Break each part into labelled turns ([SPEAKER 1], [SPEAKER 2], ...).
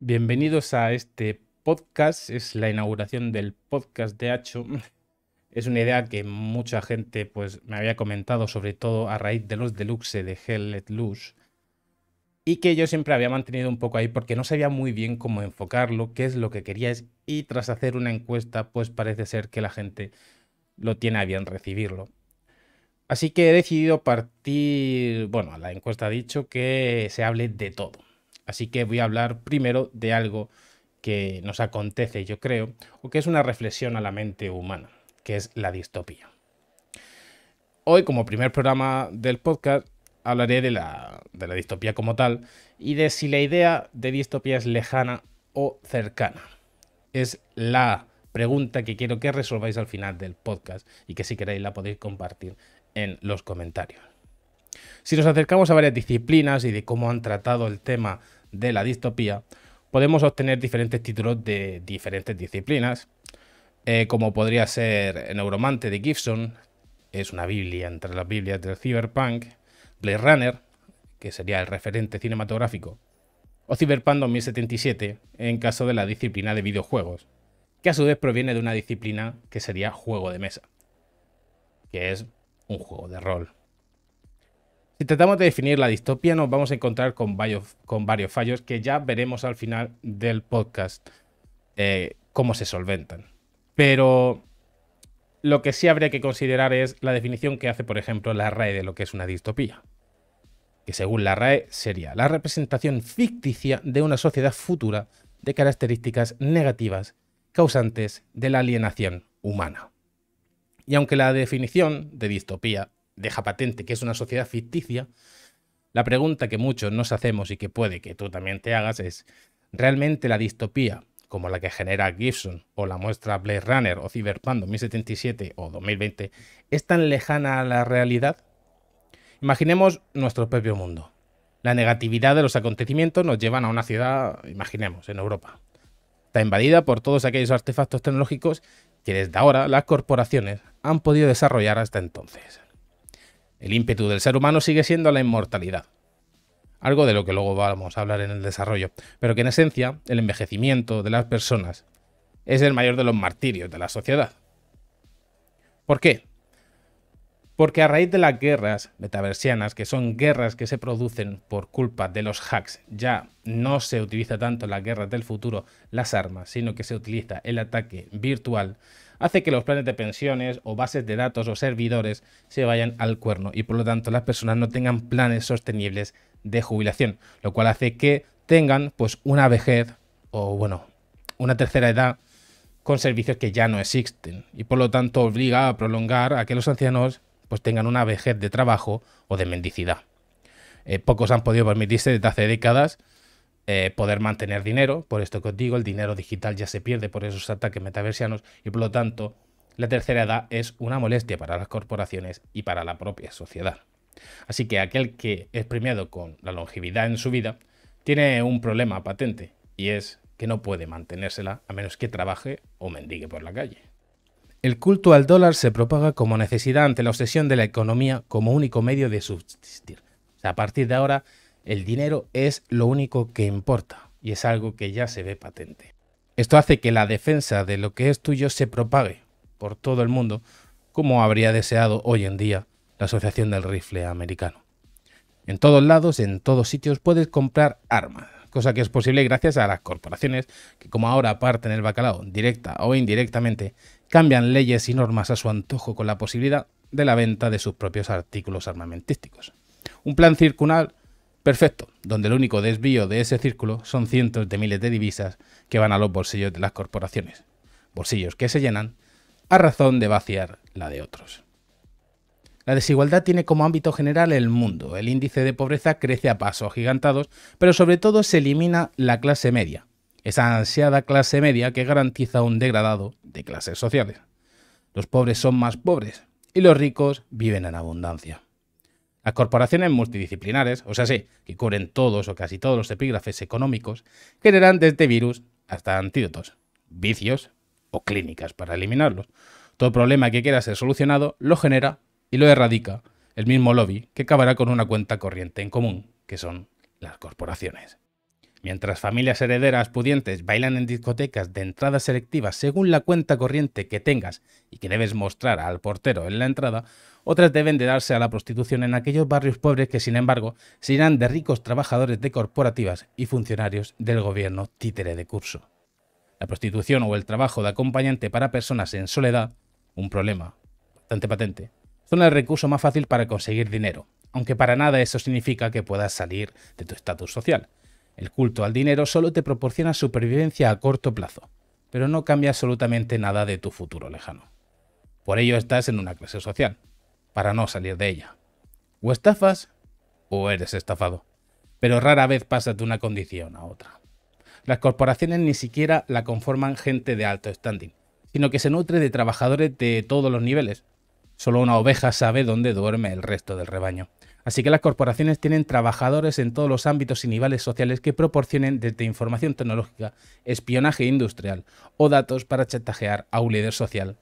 [SPEAKER 1] Bienvenidos a este podcast. Es la inauguración del podcast de Hacho. Es una idea que mucha gente pues, me había comentado, sobre todo a raíz de los deluxe de Hell Let Loose. Y que yo siempre había mantenido un poco ahí porque no sabía muy bien cómo enfocarlo, qué es lo que queríais. Y tras hacer una encuesta, pues parece ser que la gente lo tiene a bien recibirlo. Así que he decidido partir, bueno, la encuesta ha dicho que se hable de todo Así que voy a hablar primero de algo que nos acontece, yo creo, o que es una reflexión a la mente humana, que es la distopía. Hoy, como primer programa del podcast, hablaré de la, distopía como tal y de si la idea de distopía es lejana o cercana. Es la pregunta que quiero que resolváis al final del podcast y que si queréis la podéis compartir en los comentarios. Si nos acercamos a varias disciplinas y de cómo han tratado el tema de la distopía, podemos obtener diferentes títulos de diferentes disciplinas, eh, como podría ser Neuromante de Gibson, es una biblia entre las biblias del cyberpunk, Blade Runner, que sería el referente cinematográfico, o Cyberpunk 2077 en caso de la disciplina de videojuegos, que a su vez proviene de una disciplina que sería juego de mesa, que es un juego de rol. Si tratamos de definir la distopia, nos vamos a encontrar con varios, con varios fallos que ya veremos al final del podcast eh, cómo se solventan. Pero lo que sí habría que considerar es la definición que hace, por ejemplo, la RAE de lo que es una distopía. Que según la RAE sería la representación ficticia de una sociedad futura de características negativas causantes de la alienación humana. Y aunque la definición de distopía deja patente que es una sociedad ficticia, la pregunta que muchos nos hacemos y que puede que tú también te hagas es, ¿realmente la distopía, como la que genera Gibson o la muestra Blade Runner o Cyberpunk 2077 o 2020, es tan lejana a la realidad? Imaginemos nuestro propio mundo. La negatividad de los acontecimientos nos llevan a una ciudad, imaginemos, en Europa. Está invadida por todos aquellos artefactos tecnológicos que desde ahora las corporaciones han podido desarrollar hasta entonces. El ímpetu del ser humano sigue siendo la inmortalidad. Algo de lo que luego vamos a hablar en el desarrollo, pero que en esencia el envejecimiento de las personas es el mayor de los martirios de la sociedad. ¿Por qué? Porque a raíz de las guerras metaversianas, que son guerras que se producen por culpa de los hacks, ya no se utiliza tanto en las guerras del futuro las armas, sino que se utiliza el ataque virtual, hace que los planes de pensiones o bases de datos o servidores se vayan al cuerno y por lo tanto las personas no tengan planes sostenibles de jubilación, lo cual hace que tengan pues una vejez o bueno, una tercera edad con servicios que ya no existen y por lo tanto obliga a prolongar a que los ancianos pues tengan una vejez de trabajo o de mendicidad. Eh, pocos han podido permitirse desde hace décadas eh, poder mantener dinero, por esto que os digo, el dinero digital ya se pierde por esos ataques metaversianos y por lo tanto la tercera edad es una molestia para las corporaciones y para la propia sociedad. Así que aquel que es premiado con la longevidad en su vida tiene un problema patente y es que no puede mantenérsela a menos que trabaje o mendigue por la calle. El culto al dólar se propaga como necesidad ante la obsesión de la economía como único medio de subsistir. a partir de ahora el dinero es lo único que importa y es algo que ya se ve patente. Esto hace que la defensa de lo que es tuyo se propague por todo el mundo, como habría deseado hoy en día la Asociación del Rifle Americano. En todos lados, en todos sitios, puedes comprar armas, cosa que es posible gracias a las corporaciones que como ahora parten el bacalao, directa o indirectamente, cambian leyes y normas a su antojo con la posibilidad de la venta de sus propios artículos armamentísticos. Un plan circular Perfecto, donde el único desvío de ese círculo son cientos de miles de divisas que van a los bolsillos de las corporaciones. Bolsillos que se llenan a razón de vaciar la de otros. La desigualdad tiene como ámbito general el mundo. El índice de pobreza crece a pasos agigantados, pero sobre todo se elimina la clase media, esa ansiada clase media que garantiza un degradado de clases sociales. Los pobres son más pobres y los ricos viven en abundancia. Las corporaciones multidisciplinares, o sea, sí, que cubren todos o casi todos los epígrafes económicos, generan desde virus hasta antídotos, vicios o clínicas para eliminarlos. Todo problema que quiera ser solucionado lo genera y lo erradica el mismo lobby que acabará con una cuenta corriente en común, que son las corporaciones. Mientras familias herederas pudientes bailan en discotecas de entradas selectivas según la cuenta corriente que tengas y que debes mostrar al portero en la entrada, otras deben de darse a la prostitución en aquellos barrios pobres que, sin embargo, se irán de ricos trabajadores de corporativas y funcionarios del gobierno títere de curso. La prostitución o el trabajo de acompañante para personas en soledad, un problema bastante patente, son el recurso más fácil para conseguir dinero, aunque para nada eso significa que puedas salir de tu estatus social el culto al dinero solo te proporciona supervivencia a corto plazo, pero no cambia absolutamente nada de tu futuro lejano. Por ello estás en una clase social, para no salir de ella. O estafas o eres estafado, pero rara vez pasas de una condición a otra. Las corporaciones ni siquiera la conforman gente de alto standing, sino que se nutre de trabajadores de todos los niveles. Solo una oveja sabe dónde duerme el resto del rebaño. Así que las corporaciones tienen trabajadores en todos los ámbitos y niveles sociales que proporcionen desde información tecnológica, espionaje industrial o datos para chantajear a un líder social,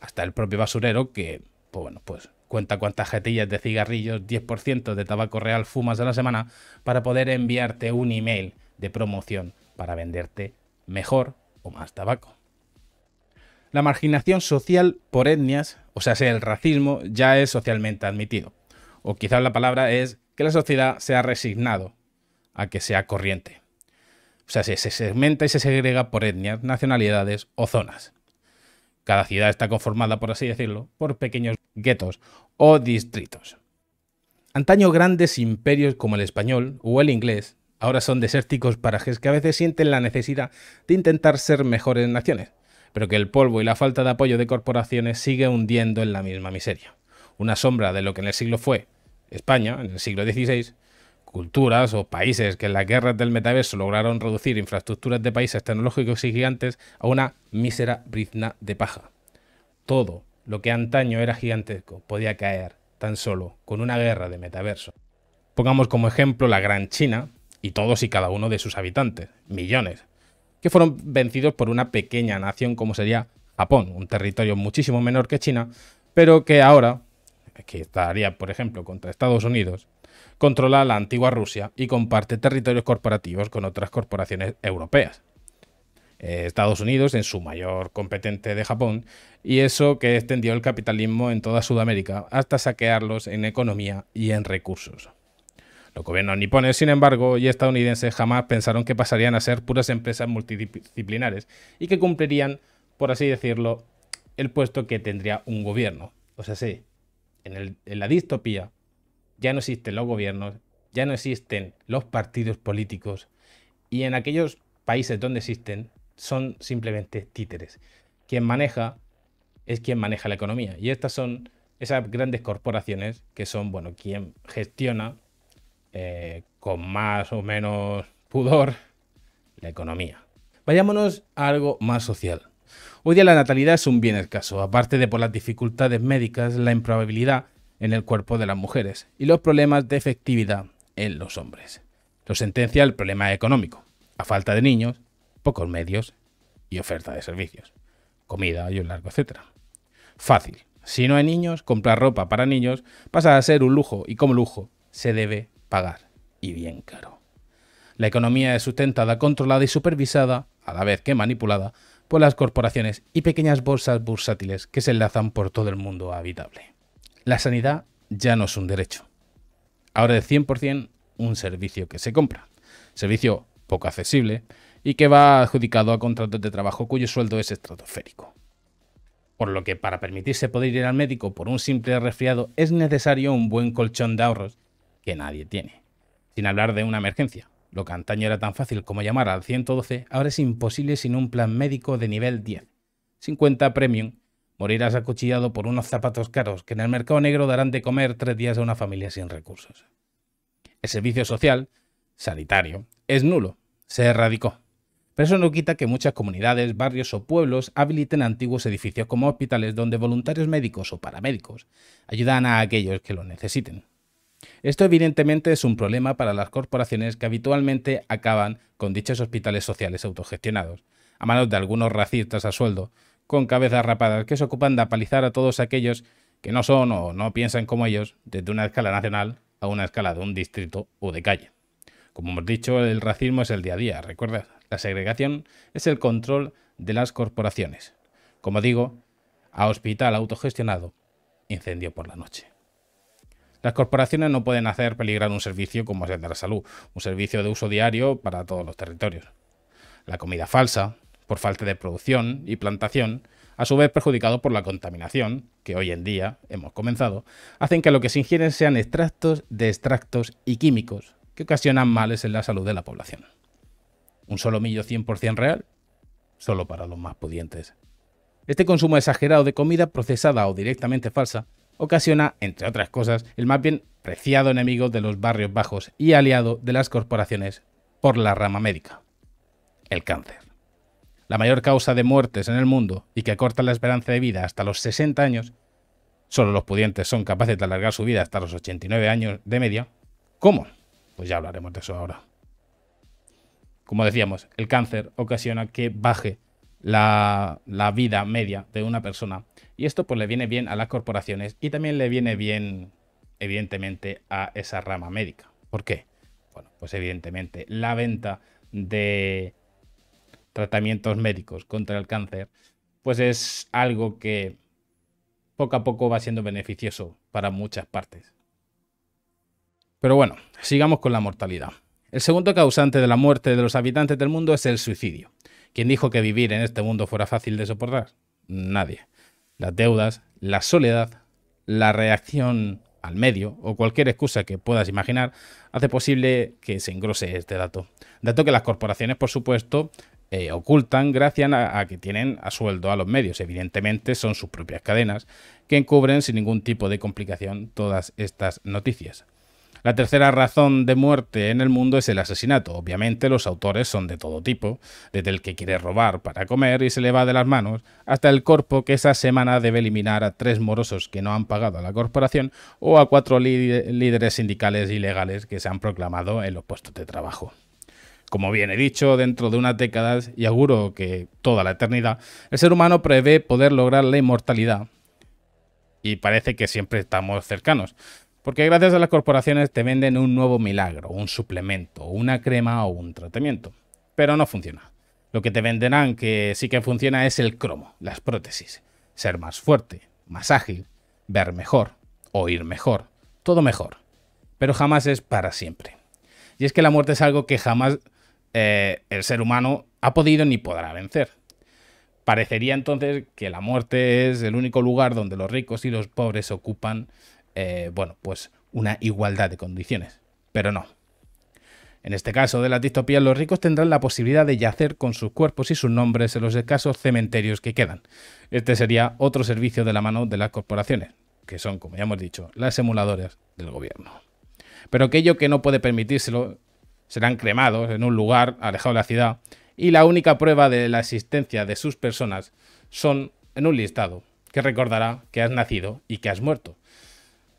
[SPEAKER 1] hasta el propio basurero que, pues bueno, pues cuenta cuántas jetillas de cigarrillos, 10% de tabaco real fumas a la semana para poder enviarte un email de promoción para venderte mejor o más tabaco. La marginación social por etnias, o sea, sea el racismo, ya es socialmente admitido o quizás la palabra es que la sociedad se ha resignado a que sea corriente. O sea, se, segmenta y se segrega por etnias, nacionalidades o zonas. Cada ciudad está conformada, por así decirlo, por pequeños guetos o distritos. Antaño grandes imperios como el español o el inglés ahora son desérticos parajes que a veces sienten la necesidad de intentar ser mejores naciones, pero que el polvo y la falta de apoyo de corporaciones sigue hundiendo en la misma miseria una sombra de lo que en el siglo fue España, en el siglo XVI, culturas o países que en las guerras del metaverso lograron reducir infraestructuras de países tecnológicos y gigantes a una mísera brizna de paja. Todo lo que antaño era gigantesco podía caer tan solo con una guerra de metaverso. Pongamos como ejemplo la Gran China y todos y cada uno de sus habitantes, millones, que fueron vencidos por una pequeña nación como sería Japón, un territorio muchísimo menor que China, pero que ahora que estaría, por ejemplo, contra Estados Unidos, controla la antigua Rusia y comparte territorios corporativos con otras corporaciones europeas. Eh, Estados Unidos en su mayor competente de Japón, y eso que extendió el capitalismo en toda Sudamérica hasta saquearlos en economía y en recursos. Los gobiernos nipones, sin embargo, y estadounidenses jamás pensaron que pasarían a ser puras empresas multidisciplinares y que cumplirían, por así decirlo, el puesto que tendría un gobierno. O sea, sí, en, la distopía ya no existen los gobiernos, ya no existen los partidos políticos y en aquellos países donde existen son simplemente títeres. Quien maneja es quien maneja la economía y estas son esas grandes corporaciones que son, bueno, quien gestiona eh, con más o menos pudor la economía. Vayámonos a algo más social. Hoy día la natalidad es un bien escaso, aparte de por las dificultades médicas, la improbabilidad en el cuerpo de las mujeres y los problemas de efectividad en los hombres. Lo sentencia el problema económico, a falta de niños, pocos medios y oferta de servicios, comida un largo etcétera. Fácil. Si no hay niños, comprar ropa para niños pasa a ser un lujo y como lujo se debe pagar y bien caro. La economía es sustentada, controlada y supervisada, a la vez que manipulada, por las corporaciones y pequeñas bolsas bursátiles que se enlazan por todo el mundo habitable. La sanidad ya no es un derecho. Ahora es 100% un servicio que se compra. Servicio poco accesible y que va adjudicado a contratos de trabajo cuyo sueldo es estratosférico. Por lo que para permitirse poder ir al médico por un simple resfriado es necesario un buen colchón de ahorros que nadie tiene. Sin hablar de una emergencia, lo que antaño era tan fácil como llamar al 112, ahora es imposible sin un plan médico de nivel 10. 50 premium, morirás acuchillado por unos zapatos caros que en el mercado negro darán de comer tres días a una familia sin recursos. El servicio social, sanitario, es nulo, se erradicó. Pero eso no quita que muchas comunidades, barrios o pueblos habiliten antiguos edificios como hospitales donde voluntarios médicos o paramédicos ayudan a aquellos que lo necesiten. Esto evidentemente es un problema para las corporaciones que habitualmente acaban con dichos hospitales sociales autogestionados, a manos de algunos racistas a sueldo, con cabezas rapadas que se ocupan de apalizar a todos aquellos que no son o no piensan como ellos desde una escala nacional a una escala de un distrito o de calle. Como hemos dicho, el racismo es el día a día, ¿recuerdas? La segregación es el control de las corporaciones. Como digo, a hospital autogestionado, incendio por la noche. Las corporaciones no pueden hacer peligrar un servicio como es el de la salud, un servicio de uso diario para todos los territorios. La comida falsa, por falta de producción y plantación, a su vez perjudicado por la contaminación, que hoy en día hemos comenzado, hacen que lo que se ingieren sean extractos de extractos y químicos que ocasionan males en la salud de la población. ¿Un solomillo 100% real? Solo para los más pudientes. Este consumo exagerado de comida procesada o directamente falsa ocasiona, entre otras cosas, el más bien preciado enemigo de los barrios bajos y aliado de las corporaciones por la rama médica, el cáncer. La mayor causa de muertes en el mundo y que acorta la esperanza de vida hasta los 60 años, solo los pudientes son capaces de alargar su vida hasta los 89 años de media. ¿Cómo? Pues ya hablaremos de eso ahora. Como decíamos, el cáncer ocasiona que baje la, vida media de una persona. Y esto pues le viene bien a las corporaciones y también le viene bien, evidentemente, a esa rama médica. ¿Por qué? Bueno, pues evidentemente la venta de tratamientos médicos contra el cáncer, pues es algo que poco a poco va siendo beneficioso para muchas partes. Pero bueno, sigamos con la mortalidad. El segundo causante de la muerte de los habitantes del mundo es el suicidio. ¿Quién dijo que vivir en este mundo fuera fácil de soportar? Nadie. Las deudas, la soledad, la reacción al medio o cualquier excusa que puedas imaginar hace posible que se engrose este dato. Dato que las corporaciones, por supuesto, eh, ocultan gracias a, a, que tienen a sueldo a los medios. Evidentemente son sus propias cadenas que encubren sin ningún tipo de complicación todas estas noticias. La tercera razón de muerte en el mundo es el asesinato. Obviamente los autores son de todo tipo, desde el que quiere robar para comer y se le va de las manos, hasta el corpo que esa semana debe eliminar a tres morosos que no han pagado a la corporación o a cuatro líderes sindicales ilegales que se han proclamado en los puestos de trabajo. Como bien he dicho, dentro de unas décadas, y auguro que toda la eternidad, el ser humano prevé poder lograr la inmortalidad. Y parece que siempre estamos cercanos. Porque gracias a las corporaciones te venden un nuevo milagro, un suplemento, una crema o un tratamiento. Pero no funciona. Lo que te venderán que sí que funciona es el cromo, las prótesis. Ser más fuerte, más ágil, ver mejor, oír mejor, todo mejor. Pero jamás es para siempre. Y es que la muerte es algo que jamás eh, el ser humano ha podido ni podrá vencer. Parecería entonces que la muerte es el único lugar donde los ricos y los pobres ocupan eh, bueno, pues una igualdad de condiciones. Pero no. En este caso de las distopías, los ricos tendrán la posibilidad de yacer con sus cuerpos y sus nombres en los escasos cementerios que quedan. Este sería otro servicio de la mano de las corporaciones, que son, como ya hemos dicho, las emuladoras del gobierno. Pero aquello que no puede permitírselo serán cremados en un lugar alejado de la ciudad y la única prueba de la existencia de sus personas son en un listado que recordará que has nacido y que has muerto.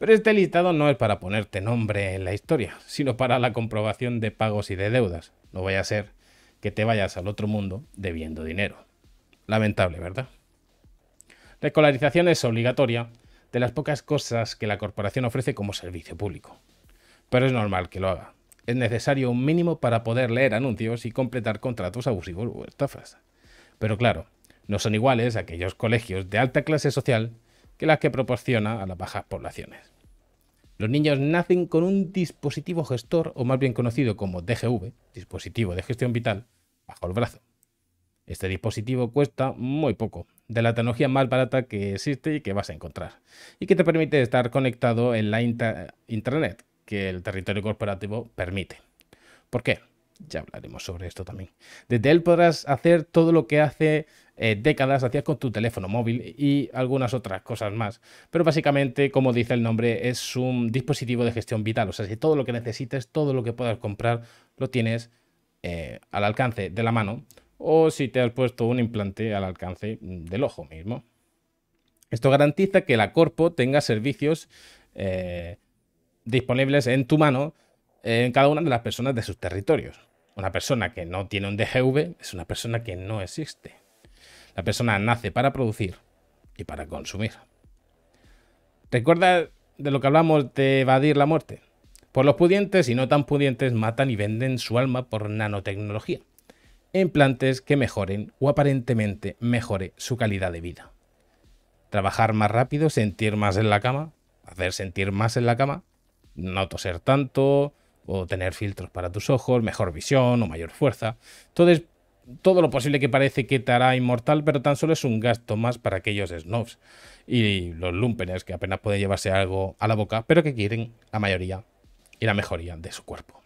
[SPEAKER 1] Pero este listado no es para ponerte nombre en la historia, sino para la comprobación de pagos y de deudas. No vaya a ser que te vayas al otro mundo debiendo dinero. Lamentable, ¿verdad? La escolarización es obligatoria de las pocas cosas que la corporación ofrece como servicio público. Pero es normal que lo haga. Es necesario un mínimo para poder leer anuncios y completar contratos abusivos o estafas. Pero claro, no son iguales aquellos colegios de alta clase social que las que proporciona a las bajas poblaciones. Los niños nacen con un dispositivo gestor, o más bien conocido como DGV, dispositivo de gestión vital, bajo el brazo. Este dispositivo cuesta muy poco, de la tecnología más barata que existe y que vas a encontrar, y que te permite estar conectado en la Internet que el territorio corporativo permite. ¿Por qué? Ya hablaremos sobre esto también. Desde él podrás hacer todo lo que hace eh, décadas hacías con tu teléfono móvil y algunas otras cosas más. Pero básicamente, como dice el nombre, es un dispositivo de gestión vital. O sea, si todo lo que necesites, todo lo que puedas comprar, lo tienes eh, al alcance de la mano. O si te has puesto un implante al alcance del ojo mismo. Esto garantiza que la Corpo tenga servicios eh, disponibles en tu mano en cada una de las personas de sus territorios. Una persona que no tiene un DGV es una persona que no existe. La persona nace para producir y para consumir. ¿Recuerda de lo que hablamos de evadir la muerte? Por los pudientes y no tan pudientes matan y venden su alma por nanotecnología. Implantes que mejoren o aparentemente mejore su calidad de vida. Trabajar más rápido, sentir más en la cama, hacer sentir más en la cama, no toser tanto, o tener filtros para tus ojos, mejor visión o mayor fuerza. Todo es todo lo posible que parece que te hará inmortal, pero tan solo es un gasto más para aquellos snobs y los lumpeners que apenas pueden llevarse algo a la boca, pero que quieren la mayoría y la mejoría de su cuerpo.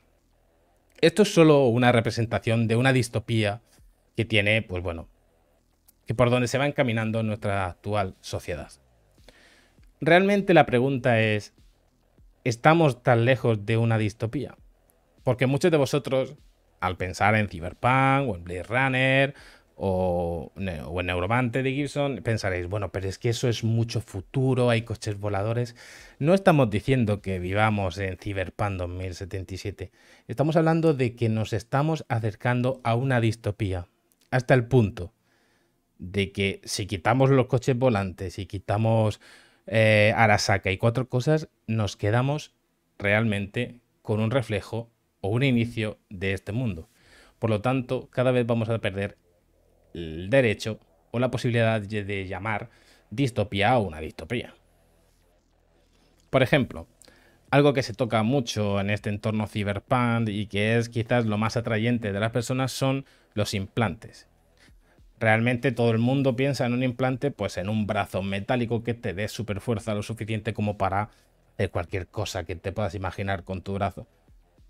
[SPEAKER 1] Esto es solo una representación de una distopía que tiene, pues bueno, que por donde se va encaminando nuestra actual sociedad. Realmente la pregunta es, ¿estamos tan lejos de una distopía? Porque muchos de vosotros, al pensar en Cyberpunk o en Blade Runner o, en Neuromante de Gibson, pensaréis, bueno, pero es que eso es mucho futuro, hay coches voladores. No estamos diciendo que vivamos en Cyberpunk 2077. Estamos hablando de que nos estamos acercando a una distopía. Hasta el punto de que si quitamos los coches volantes y quitamos eh, Arasaka y cuatro cosas, nos quedamos realmente con un reflejo o un inicio de este mundo. Por lo tanto, cada vez vamos a perder el derecho o la posibilidad de llamar distopía o una distopía. Por ejemplo, algo que se toca mucho en este entorno cyberpunk y que es quizás lo más atrayente de las personas son los implantes. Realmente todo el mundo piensa en un implante, pues en un brazo metálico que te dé super fuerza lo suficiente como para hacer cualquier cosa que te puedas imaginar con tu brazo.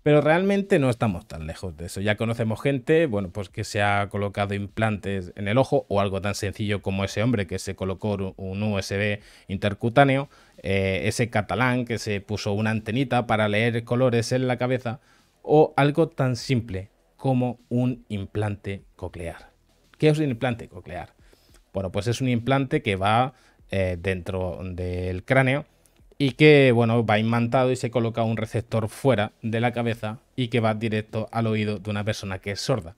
[SPEAKER 1] Pero realmente no estamos tan lejos de eso. Ya conocemos gente, bueno, pues que se ha colocado implantes en el ojo o algo tan sencillo como ese hombre que se colocó un USB intercutáneo, eh, ese catalán que se puso una antenita para leer colores en la cabeza o algo tan simple como un implante coclear. ¿Qué es un implante coclear? Bueno, pues es un implante que va eh, dentro del cráneo y que bueno, va imantado y se coloca un receptor fuera de la cabeza y que va directo al oído de una persona que es sorda.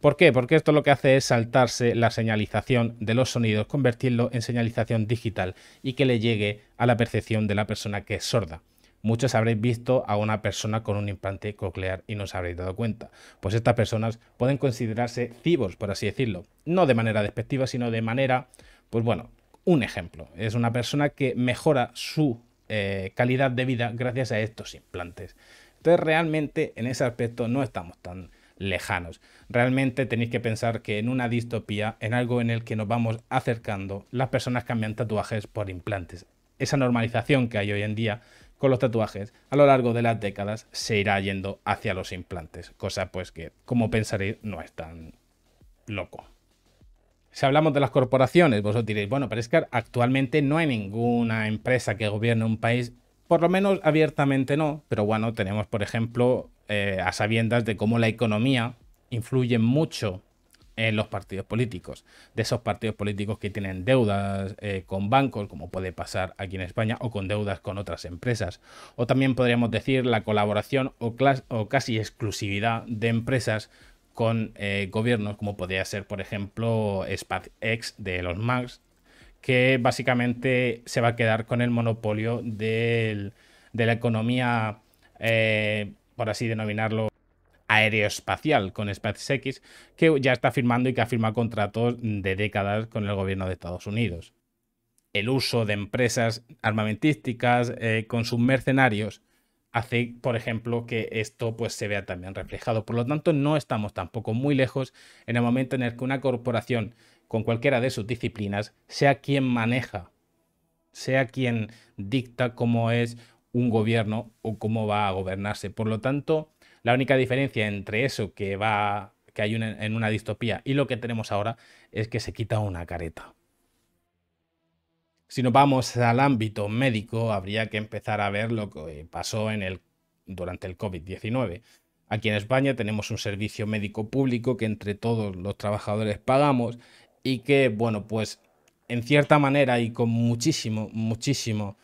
[SPEAKER 1] ¿Por qué? Porque esto lo que hace es saltarse la señalización de los sonidos, convertirlo en señalización digital y que le llegue a la percepción de la persona que es sorda. Muchos habréis visto a una persona con un implante coclear y no os habréis dado cuenta. Pues estas personas pueden considerarse cibos, por así decirlo. No de manera despectiva, sino de manera, pues bueno, un ejemplo. Es una persona que mejora su eh, calidad de vida gracias a estos implantes. Entonces realmente en ese aspecto no estamos tan lejanos. Realmente tenéis que pensar que en una distopía, en algo en el que nos vamos acercando, las personas cambian tatuajes por implantes. Esa normalización que hay hoy en día con los tatuajes a lo largo de las décadas se irá yendo hacia los implantes, cosa pues que, como pensaréis, no es tan loco. Si hablamos de las corporaciones, vosotros diréis, bueno, pero es que actualmente no hay ninguna empresa que gobierne un país, por lo menos abiertamente no, pero bueno, tenemos por ejemplo eh, a sabiendas de cómo la economía influye mucho en los partidos políticos, de esos partidos políticos que tienen deudas eh, con bancos, como puede pasar aquí en España, o con deudas con otras empresas. O también podríamos decir la colaboración o, o casi exclusividad de empresas con eh, gobiernos, como podría ser, por ejemplo, SpaceX de los Max, que básicamente se va a quedar con el monopolio de la economía, eh, por así denominarlo, aeroespacial con SpaceX, que ya está firmando y que ha firmado contratos de décadas con el gobierno de Estados Unidos. El uso de empresas armamentísticas eh, con sus mercenarios hace, por ejemplo, que esto pues, se vea también reflejado. Por lo tanto, no estamos tampoco muy lejos en el momento en el que una corporación con cualquiera de sus disciplinas sea quien maneja, sea quien dicta cómo es un gobierno o cómo va a gobernarse. Por lo tanto, la única diferencia entre eso que va que hay en una distopía y lo que tenemos ahora es que se quita una careta. Si nos vamos al ámbito médico, habría que empezar a ver lo que pasó en el, durante el COVID-19. Aquí en España tenemos un servicio médico público que entre todos los trabajadores pagamos y que, bueno, pues en cierta manera y con muchísimo, muchísimo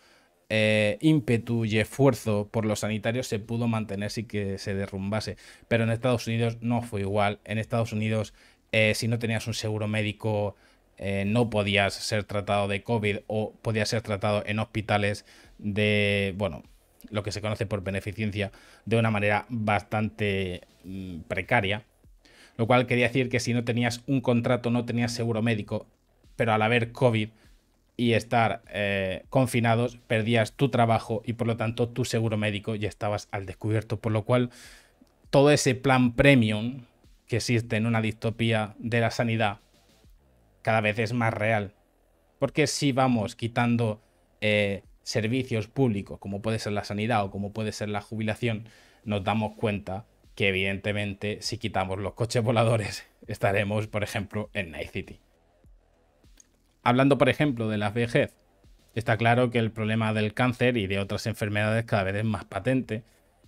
[SPEAKER 1] eh, ímpetu y esfuerzo por los sanitarios se pudo mantener sin que se derrumbase. Pero en Estados Unidos no fue igual. En Estados Unidos, eh, si no tenías un seguro médico, eh, no podías ser tratado de COVID o podías ser tratado en hospitales de, bueno, lo que se conoce por beneficencia, de una manera bastante mm, precaria. Lo cual quería decir que si no tenías un contrato, no tenías seguro médico, pero al haber COVID y estar eh, confinados, perdías tu trabajo y por lo tanto tu seguro médico ya estabas al descubierto. Por lo cual, todo ese plan premium que existe en una distopía de la sanidad cada vez es más real. Porque si vamos quitando eh, servicios públicos, como puede ser la sanidad o como puede ser la jubilación, nos damos cuenta que evidentemente si quitamos los coches voladores estaremos, por ejemplo, en Night City. Hablando, por ejemplo, de la vejez, está claro que el problema del cáncer y de otras enfermedades cada vez es más patente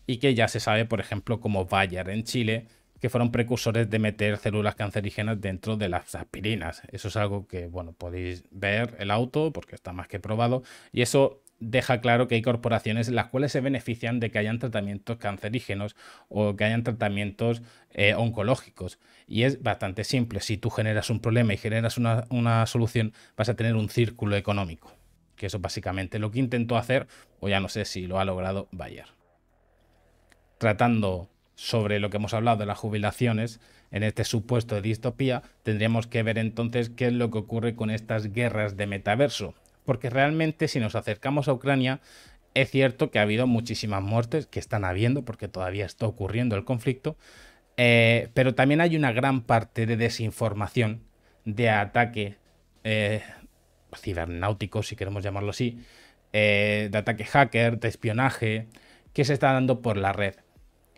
[SPEAKER 1] y que ya se sabe, por ejemplo, como Bayer en Chile, que fueron precursores de meter células cancerígenas dentro de las aspirinas. Eso es algo que, bueno, podéis ver el auto porque está más que probado y eso deja claro que hay corporaciones las cuales se benefician de que hayan tratamientos cancerígenos o que hayan tratamientos eh, oncológicos. Y es bastante simple. Si tú generas un problema y generas una, una solución, vas a tener un círculo económico. Que eso básicamente lo que intentó hacer, o ya no sé si lo ha logrado Bayer. Tratando sobre lo que hemos hablado de las jubilaciones, en este supuesto de distopía, tendríamos que ver entonces qué es lo que ocurre con estas guerras de metaverso. Porque realmente si nos acercamos a Ucrania, es cierto que ha habido muchísimas muertes, que están habiendo, porque todavía está ocurriendo el conflicto, eh, pero también hay una gran parte de desinformación, de ataque eh, cibernáutico, si queremos llamarlo así, eh, de ataque hacker, de espionaje, que se está dando por la red.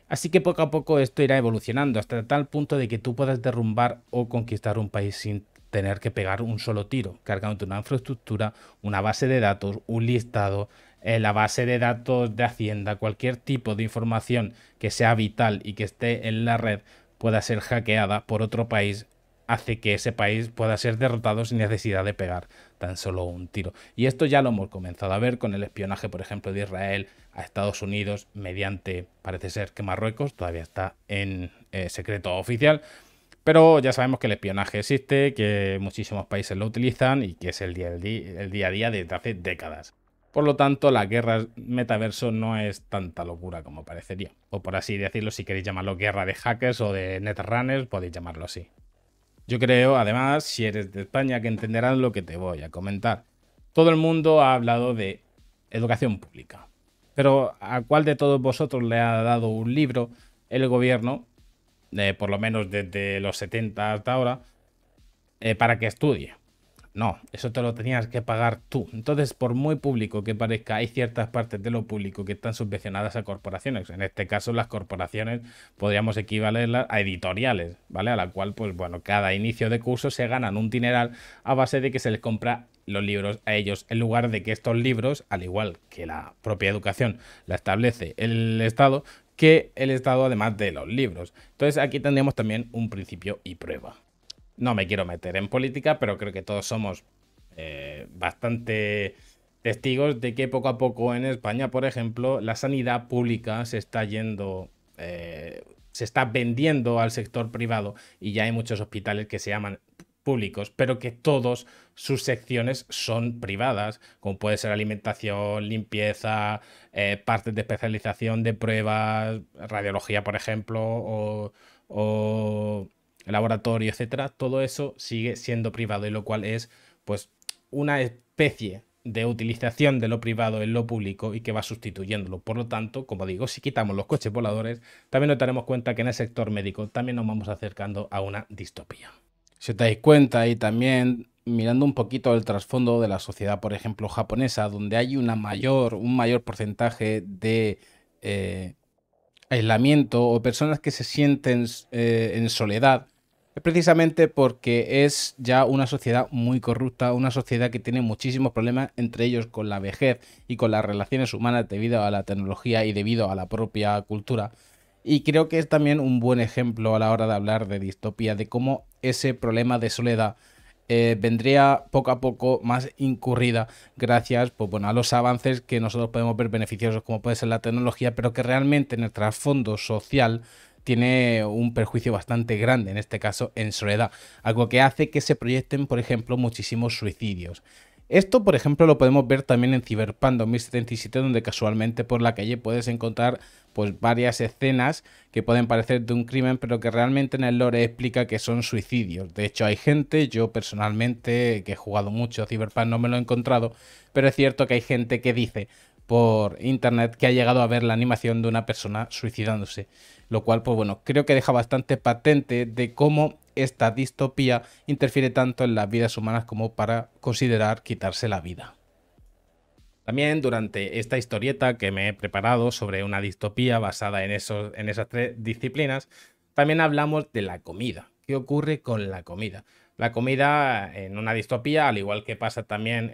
[SPEAKER 1] Así que poco a poco esto irá evolucionando hasta tal punto de que tú puedas derrumbar o conquistar un país sin tener que pegar un solo tiro, cargándote una infraestructura, una base de datos, un listado, eh, la base de datos de Hacienda, cualquier tipo de información que sea vital y que esté en la red pueda ser hackeada por otro país hace que ese país pueda ser derrotado sin necesidad de pegar tan solo un tiro. Y esto ya lo hemos comenzado a ver con el espionaje, por ejemplo, de Israel a Estados Unidos mediante, parece ser que Marruecos todavía está en eh, secreto oficial. Pero ya sabemos que el espionaje existe, que muchísimos países lo utilizan y que es el día, el día a día desde hace décadas. Por lo tanto, la guerra metaverso no es tanta locura como parecería. O por así decirlo, si queréis llamarlo guerra de hackers o de netrunners, podéis llamarlo así. Yo creo, además, si eres de España, que entenderán lo que te voy a comentar. Todo el mundo ha hablado de educación pública. Pero ¿a cuál de todos vosotros le ha dado un libro el gobierno, por lo menos desde los 70 hasta ahora, eh, para que estudie? No, eso te lo tenías que pagar tú. Entonces, por muy público que parezca, hay ciertas partes de lo público que están subvencionadas a corporaciones. En este caso, las corporaciones podríamos equivalerlas a editoriales, ¿vale? A la cual, pues bueno, cada inicio de curso se ganan un dineral a base de que se les compra los libros a ellos, en lugar de que estos libros, al igual que la propia educación la establece el Estado, que el Estado además de los libros. Entonces aquí tendríamos también un principio y prueba. No me quiero meter en política, pero creo que todos somos eh, bastante testigos de que poco a poco en España, por ejemplo, la sanidad pública se está yendo, eh, se está vendiendo al sector privado y ya hay muchos hospitales que se llaman públicos, pero que todos sus secciones son privadas, como puede ser alimentación, limpieza, eh, partes de especialización de pruebas, radiología, por ejemplo, o laboratorio, etcétera, todo eso sigue siendo privado y lo cual es pues una especie de utilización de lo privado en lo público y que va sustituyéndolo. Por lo tanto, como digo, si quitamos los coches voladores, también nos daremos cuenta que en el sector médico también nos vamos acercando a una distopía. Si os dais cuenta y también mirando un poquito el trasfondo de la sociedad, por ejemplo, japonesa, donde hay mayor, un mayor porcentaje de eh, aislamiento o personas que se sienten eh, en soledad, precisamente porque es ya una sociedad muy corrupta, una sociedad que tiene muchísimos problemas, entre ellos con la vejez y con las relaciones humanas debido a la tecnología y debido a la propia cultura. Y creo que es también un buen ejemplo a la hora de hablar de distopía, de cómo ese problema de soledad eh, vendría poco a poco más incurrida gracias pues, bueno, a los avances que nosotros podemos ver beneficiosos como puede ser la tecnología, pero que realmente en el trasfondo social tiene un perjuicio bastante grande, en este caso en soledad, algo que hace que se proyecten, por ejemplo, muchísimos suicidios. Esto, por ejemplo, lo podemos ver también en Cyberpunk 2077, donde casualmente por la calle puedes encontrar pues varias escenas que pueden parecer de un crimen, pero que realmente en el lore explica que son suicidios. De hecho, hay gente, yo personalmente, que he jugado mucho Cyberpunk, no me lo he encontrado, pero es cierto que hay gente que dice por internet que ha llegado a ver la animación de una persona suicidándose. Lo cual, pues bueno, creo que deja bastante patente de cómo esta distopía interfiere tanto en las vidas humanas como para considerar quitarse la vida. También durante esta historieta que me he preparado sobre una distopía basada en, esos, en esas tres disciplinas, también hablamos de la comida. ¿Qué ocurre con la comida? La comida en una distopía, al igual que pasa también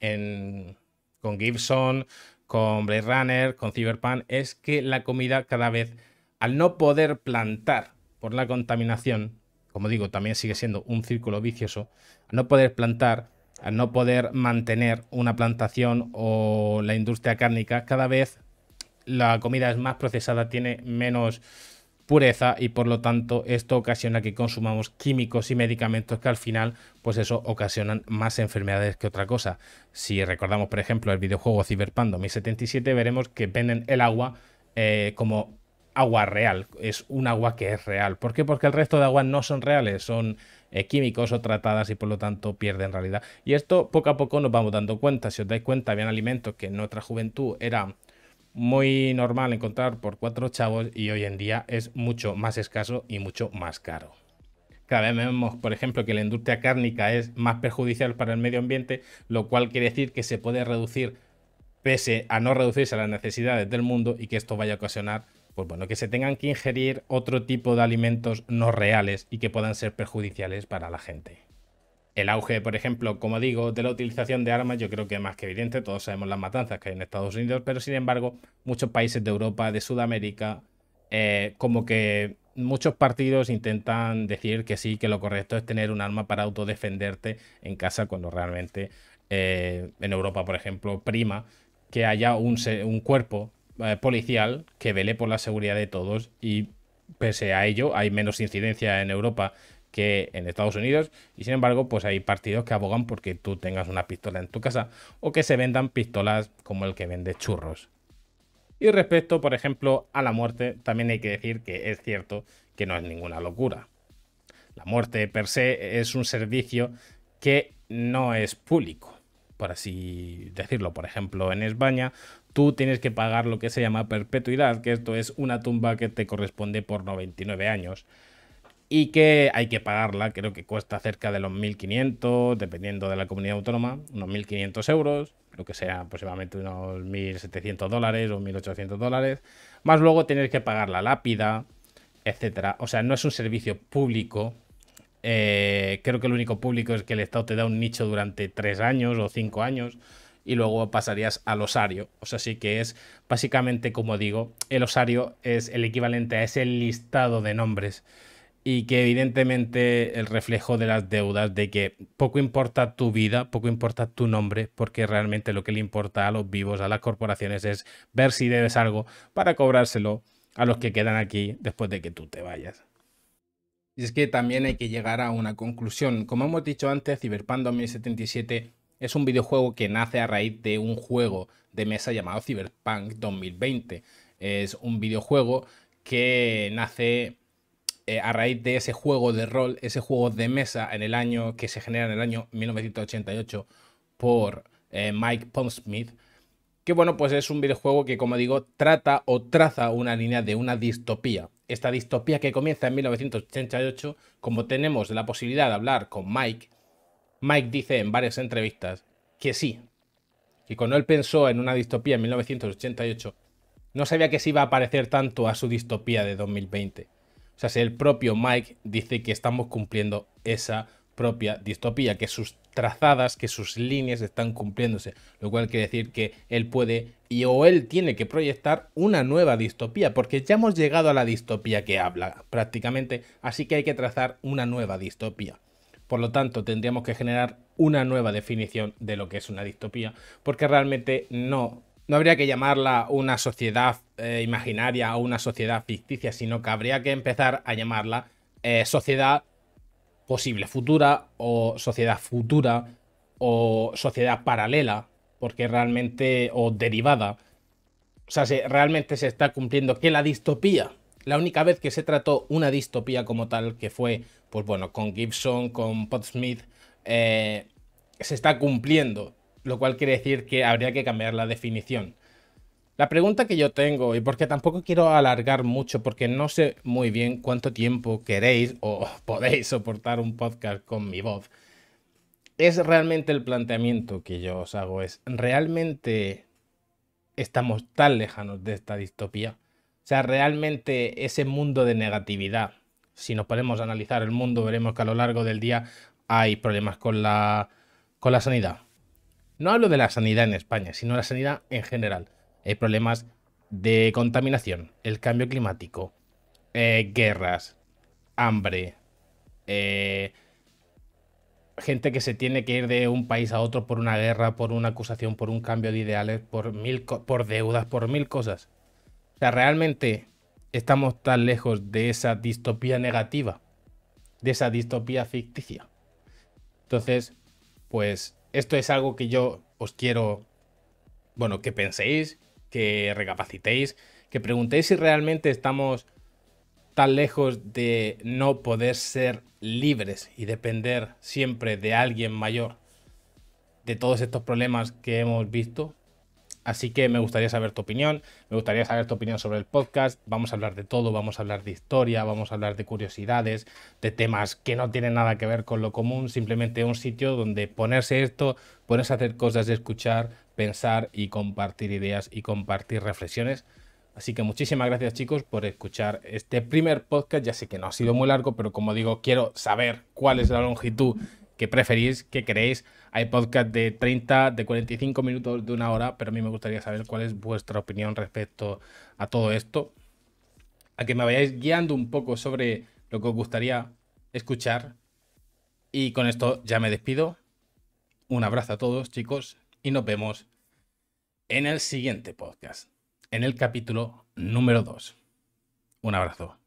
[SPEAKER 1] en, con Gibson, con Blade Runner, con Cyberpunk, es que la comida cada vez, al no poder plantar por la contaminación, como digo, también sigue siendo un círculo vicioso, al no poder plantar, al no poder mantener una plantación o la industria cárnica, cada vez la comida es más procesada, tiene menos pureza y por lo tanto esto ocasiona que consumamos químicos y medicamentos que al final pues eso ocasionan más enfermedades que otra cosa. Si recordamos por ejemplo el videojuego Cyberpunk 2077 veremos que venden el agua eh, como agua real, es un agua que es real. ¿Por qué? Porque el resto de aguas no son reales, son eh, químicos o tratadas y por lo tanto pierden realidad. Y esto poco a poco nos vamos dando cuenta. Si os dais cuenta, habían alimentos que en nuestra juventud era muy normal encontrar por cuatro chavos y hoy en día es mucho más escaso y mucho más caro. Cada vez vemos, por ejemplo, que la industria cárnica es más perjudicial para el medio ambiente, lo cual quiere decir que se puede reducir pese a no reducirse las necesidades del mundo y que esto vaya a ocasionar pues bueno, que se tengan que ingerir otro tipo de alimentos no reales y que puedan ser perjudiciales para la gente. El auge, por ejemplo, como digo, de la utilización de armas, yo creo que es más que evidente, todos sabemos las matanzas que hay en Estados Unidos, pero sin embargo, muchos países de Europa, de Sudamérica, eh, como que muchos partidos intentan decir que sí, que lo correcto es tener un arma para autodefenderte en casa cuando realmente eh, en Europa, por ejemplo, prima que haya un, cuerpo eh, policial que vele por la seguridad de todos y pese a ello hay menos incidencia en Europa que en Estados Unidos y sin embargo pues hay partidos que abogan porque tú tengas una pistola en tu casa o que se vendan pistolas como el que vende churros. Y respecto, por ejemplo, a la muerte, también hay que decir que es cierto que no es ninguna locura. La muerte per se es un servicio que no es público, por así decirlo. Por ejemplo, en España tú tienes que pagar lo que se llama perpetuidad, que esto es una tumba que te corresponde por 99 años y que hay que pagarla, creo que cuesta cerca de los 1.500, dependiendo de la comunidad autónoma, unos 1.500 euros, lo que sea aproximadamente unos 1.700 dólares o 1.800 dólares, más luego tienes que pagar la lápida, etcétera. O sea, no es un servicio público. Eh, creo que lo único público es que el Estado te da un nicho durante 3 años o 5 años y luego pasarías al osario. O sea, sí que es básicamente, como digo, el osario es el equivalente a ese listado de nombres y que evidentemente el reflejo de las deudas, de que poco importa tu vida, poco importa tu nombre, porque realmente lo que le importa a los vivos, a las corporaciones, es ver si debes algo para cobrárselo a los que quedan aquí después de que tú te vayas. Y es que también hay que llegar a una conclusión. Como hemos dicho antes, Cyberpunk 2077 es un videojuego que nace a raíz de un juego de mesa llamado Cyberpunk 2020. Es un videojuego que nace eh, a raíz de ese juego de rol, ese juego de mesa en el año que se genera en el año 1988 por eh, Mike Pondsmith. Que bueno, pues es un videojuego que, como digo, trata o traza una línea de una distopía. Esta distopía que comienza en 1988, como tenemos la posibilidad de hablar con Mike, Mike dice en varias entrevistas que sí, que cuando él pensó en una distopía en 1988, no sabía que se iba a parecer tanto a su distopía de 2020. O sea, si el propio Mike dice que estamos cumpliendo esa propia distopía, que sus trazadas, que sus líneas están cumpliéndose, lo cual quiere decir que él puede y o él tiene que proyectar una nueva distopía, porque ya hemos llegado a la distopía que habla prácticamente, así que hay que trazar una nueva distopía. Por lo tanto, tendríamos que generar una nueva definición de lo que es una distopía, porque realmente no, no habría que llamarla una sociedad eh, imaginaria o una sociedad ficticia, sino que habría que empezar a llamarla eh, sociedad posible futura o sociedad futura o sociedad paralela, porque realmente, o derivada, o sea, realmente se está cumpliendo que la distopía, la única vez que se trató una distopía como tal, que fue, pues bueno, con Gibson, con Podsmith, eh, se está cumpliendo, lo cual quiere decir que habría que cambiar la definición. La pregunta que yo tengo, y porque tampoco quiero alargar mucho, porque no sé muy bien cuánto tiempo queréis o podéis soportar un podcast con mi voz, es realmente el planteamiento que yo os hago, es realmente estamos tan lejanos de esta distopía. O sea, realmente ese mundo de negatividad, si nos podemos analizar el mundo, veremos que a lo largo del día hay problemas con la, con la sanidad. No hablo de la sanidad en España, sino la sanidad en general. Hay problemas de contaminación, el cambio climático, eh, guerras, hambre, eh, gente que se tiene que ir de un país a otro por una guerra, por una acusación, por un cambio de ideales, por mil por deudas, por mil cosas. O sea, realmente estamos tan lejos de esa distopía negativa, de esa distopía ficticia. Entonces, pues esto es algo que yo os quiero, bueno, que penséis, que recapacitéis, que preguntéis si realmente estamos tan lejos de no poder ser libres y depender siempre de alguien mayor de todos estos problemas que hemos visto. Así que me gustaría saber tu opinión, me gustaría saber tu opinión sobre el podcast. Vamos a hablar de todo, vamos a hablar de historia, vamos a hablar de curiosidades, de temas que no tienen nada que ver con lo común, simplemente un sitio donde ponerse esto, ponerse a hacer cosas, escuchar, pensar y compartir ideas y compartir reflexiones. Así que muchísimas gracias chicos por escuchar este primer podcast. Ya sé que no ha sido muy largo, pero como digo, quiero saber cuál es la longitud que preferís, que queréis. Hay podcast de 30, de 45 minutos, de una hora, pero a mí me gustaría saber cuál es vuestra opinión respecto a todo esto. A que me vayáis guiando un poco sobre lo que os gustaría escuchar. Y con esto ya me despido. Un abrazo a todos chicos y nos vemos en el siguiente podcast en el capítulo número 2. Un abrazo.